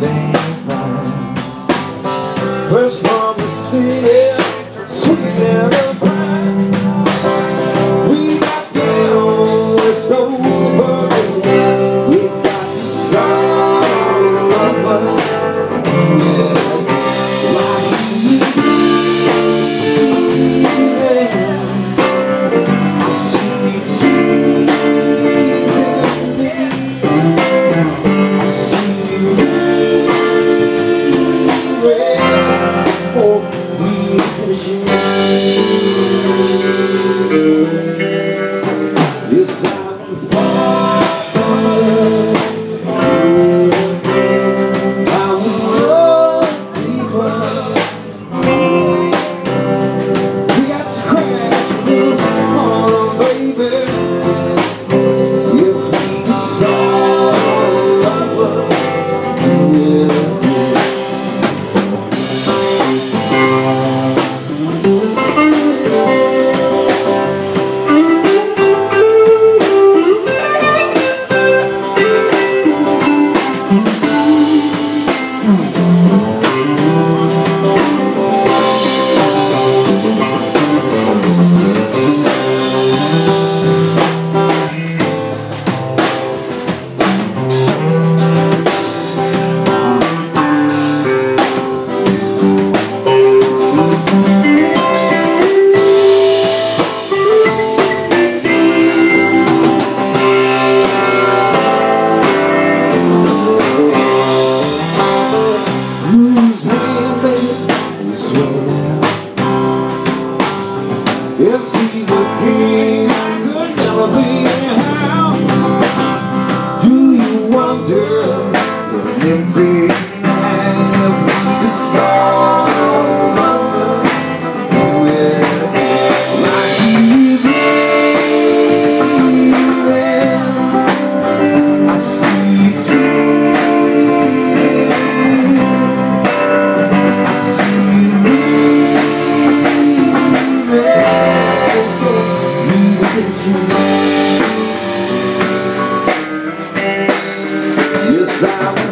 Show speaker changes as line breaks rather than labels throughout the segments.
bem. Yes, I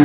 I